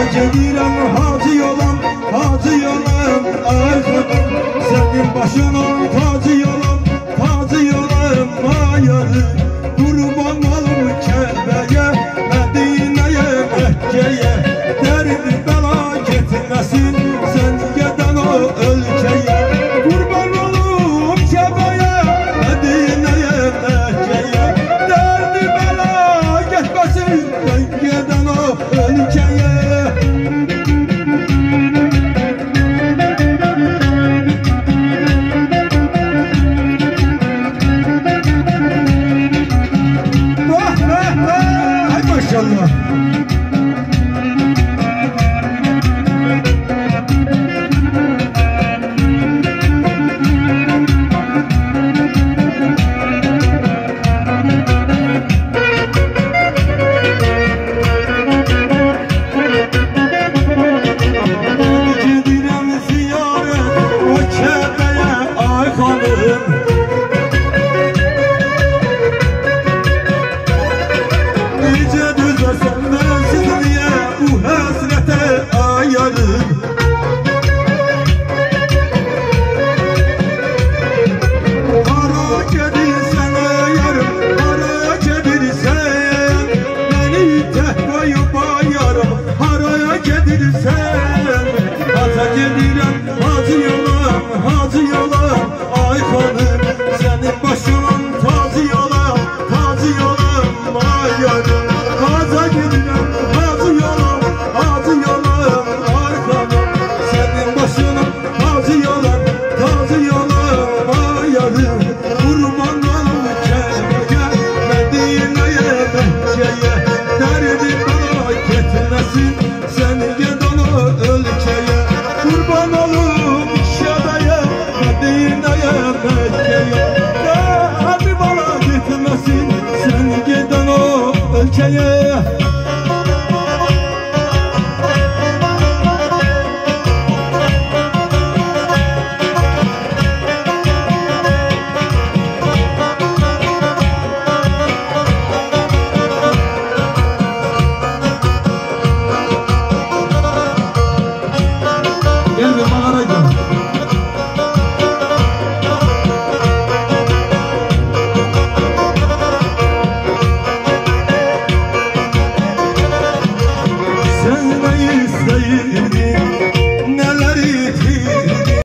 Gelirəm hacı yolam, hacı yolam Ay xanım, sənin başına tacı yolam inshallah yeah Yeah.